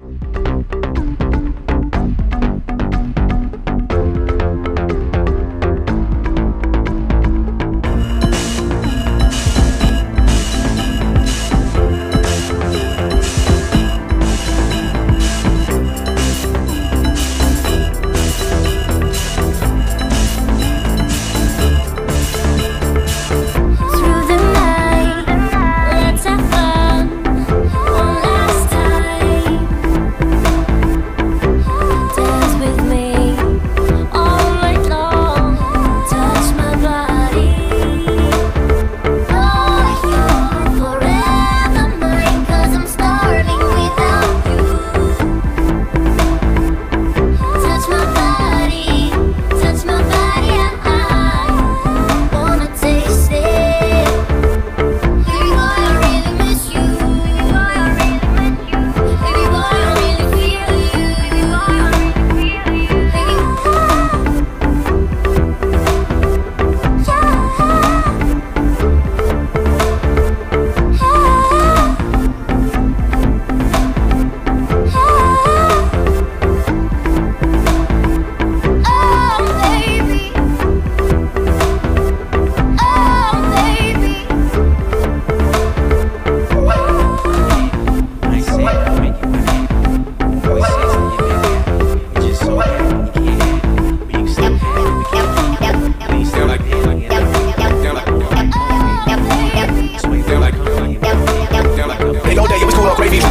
Through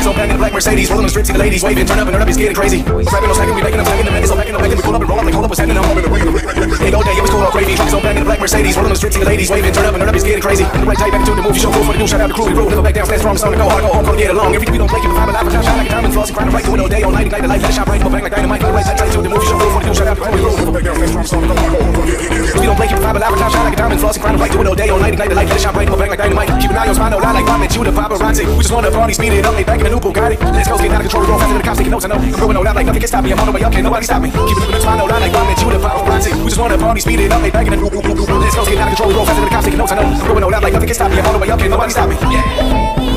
So back in the black Mercedes, rolling the streets, see the ladies waving, turn up and turn up, it's getting crazy. Rapping, no slacking, we making them slacking, the man is so back in the back, we pull up and roll up like hold up, what's happening? I'm up in the way, Big old day, it was cool all gravy. So back in the black Mercedes, rolling the streets, see the ladies waving, turn up and turn up, it's getting crazy. The right tight back into the movie show, cool for the new shout out to crew, we roll, never back down, stand strong, it's on the go hard, go home, gonna get along. Everything we don't play, keep it vibe alive, shine like a diamond, floss, grind right through it all day, all night, ignite the light, let it shine bright, bang like dynamite. The right tight to the movie show, cool for the new shout out to crew, we roll, never back down, stand strong, it's on the go hard, go home, gonna get. We don't play, keep it vibe alive, shine a diamond, floss, grind right through it all day, all night, ignite the light, let it shine bright, go bang like dynamite. Keep an eye on spine, no lie like and you the paparazzi. We just wanna party, speed it up, lay back in the new Bugatti. Let's go, get out of control, roll faster than the cops taking notes. I know I'm growing old out like nothing can stop me. I'm on the way up, can't nobody stop me. Keep it moving, spine, no lie like and you the paparazzi. We just wanna party, speed it up, lay back in the new Let's go, get out of control, roll faster than the cops taking notes. I know I'm growing old out like nothing can stop me. I'm on the way up, can't nobody stop me. Yeah.